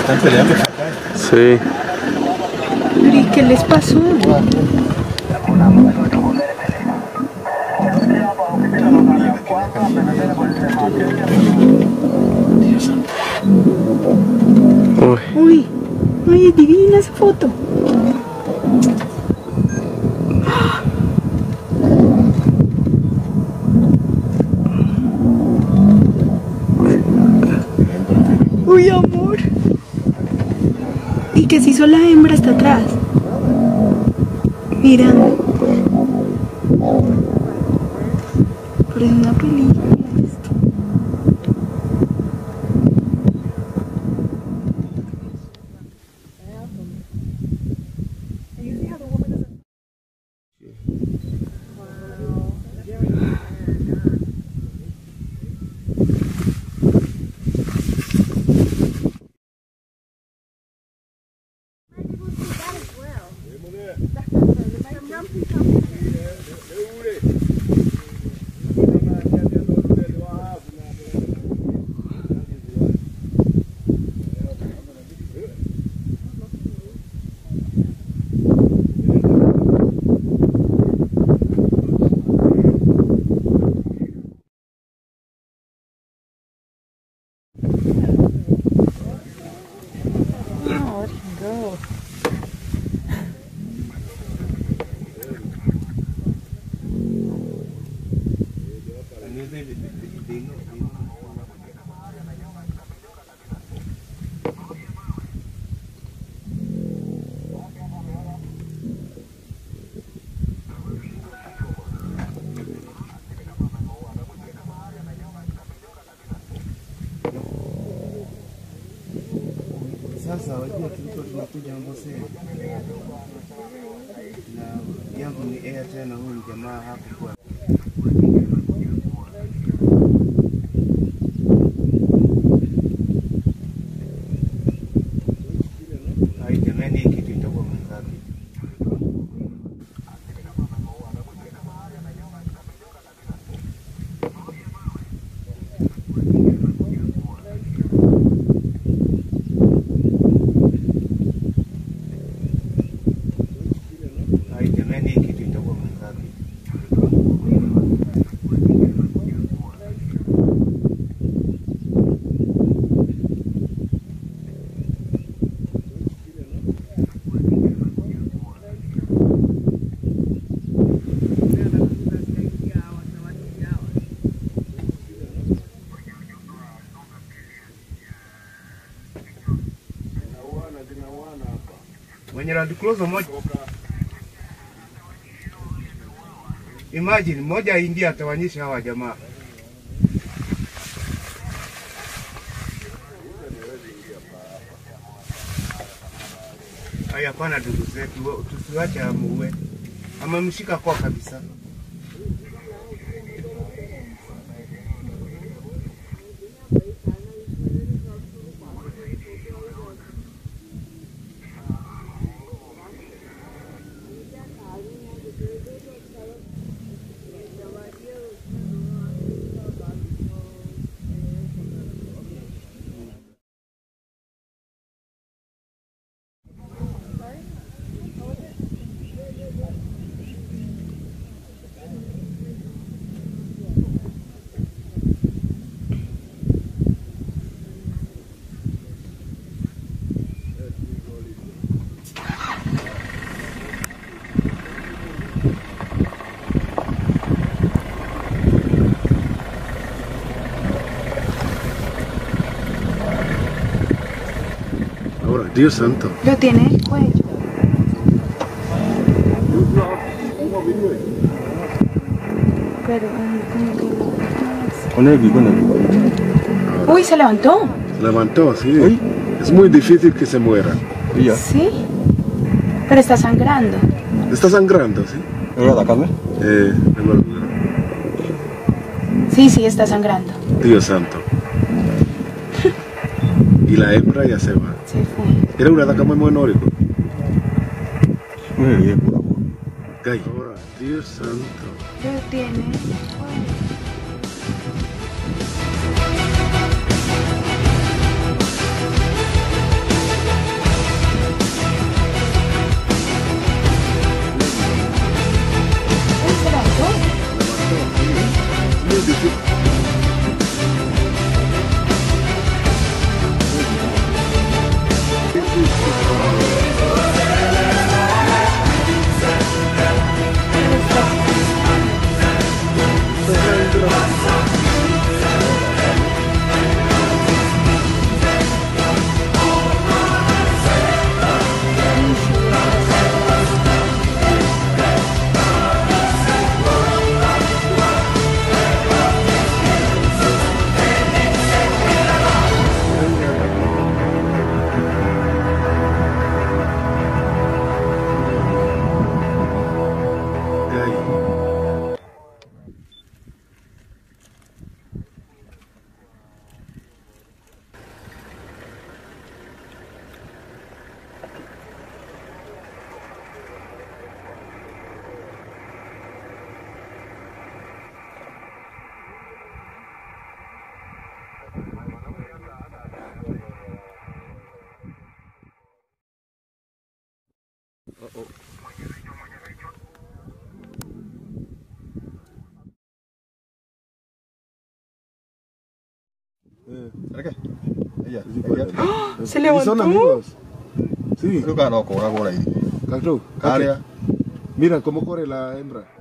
Están peleando. Sí. ¿Y qué les pasó? Uy. Uy, uy, divina esa foto. Uy, amor. ¿Y qué se hizo la hembra hasta atrás? Mira. Parece una película 嗯。Sasa wajua tulikuwa tunakuja Amboseli na yangu ni air tena, huyu jamaa hakukuwa Mwenye Land Cruiser moja Imagine moja aingia atawanyisha hawa jamaa. Haya, hapana ndugu zetu, tusiwache amuue. Amemshika kwa kabisa. Dios santo. Lo tiene en el cuello. Pero. Con el con el Uy, se levantó. Se levantó, sí. Uy. Es muy difícil que se muera. Y ya. Sí. Pero está sangrando. Está sangrando, sí. ¿Era la carne? Eh, Sí, sí, está sangrando. Dios santo. La hembra ya se va. Se fue. Era una de muy menor. Muy bien, por favor. Gay. Ahora, Dios santo. Lo tiene ¿Para qué? Ella, por ahí. ¿Se Y levantó? Son amigos. Sí, Creo que no, una bola ahí. Mira cómo corre la hembra.